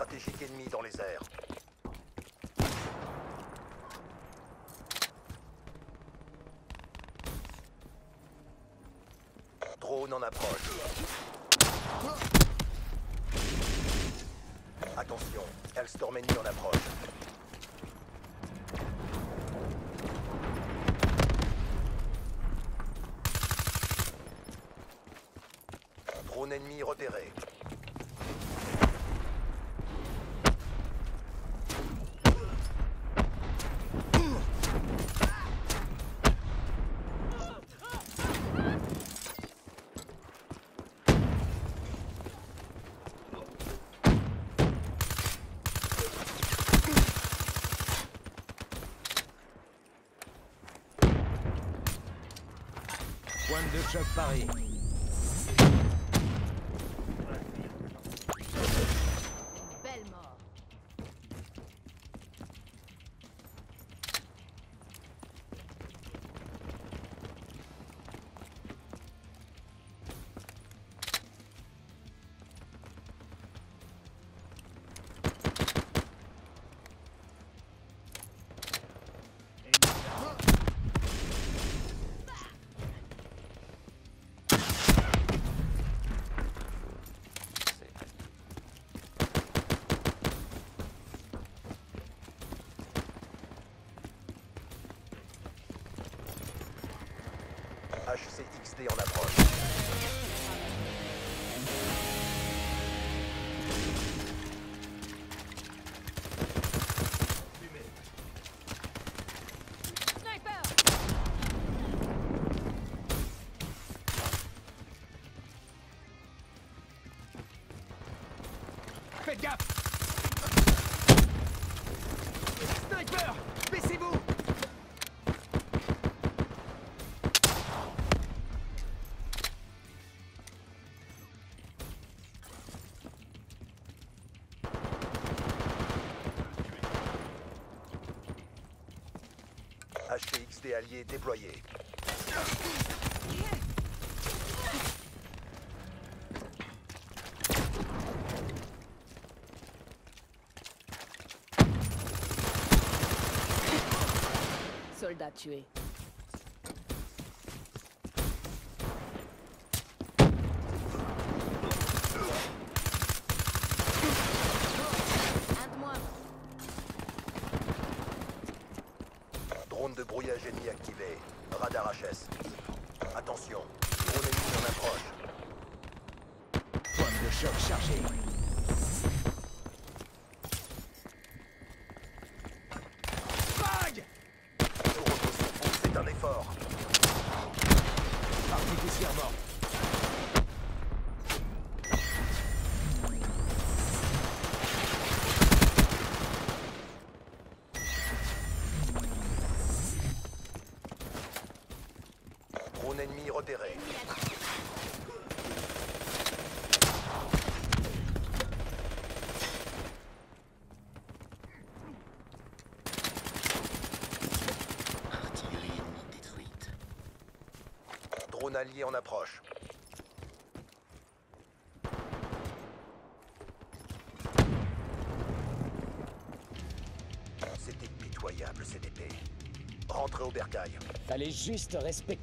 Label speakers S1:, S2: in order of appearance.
S1: stratégique ennemi dans les airs. Drone en approche. Attention, Hellstorm ennemi en approche. Drone ennemi repéré.
S2: Pointe de choc Paris.
S1: HCXD en approche.
S2: Faites gaffe Sniper
S1: HCXD allié déployé.
S3: Soldat tué. Un de moins.
S1: Drone de brouillage ennemi activé. Radar HS. Attention, drone ennemi en approche.
S2: Pointe de choc chargée.
S1: Drone ennemi repéré.
S4: Artillerie ennemie détruite.
S1: Drone allié en approche. C'était pitoyable, CDP. Rentrez au bercail.
S5: Fallait juste respecter.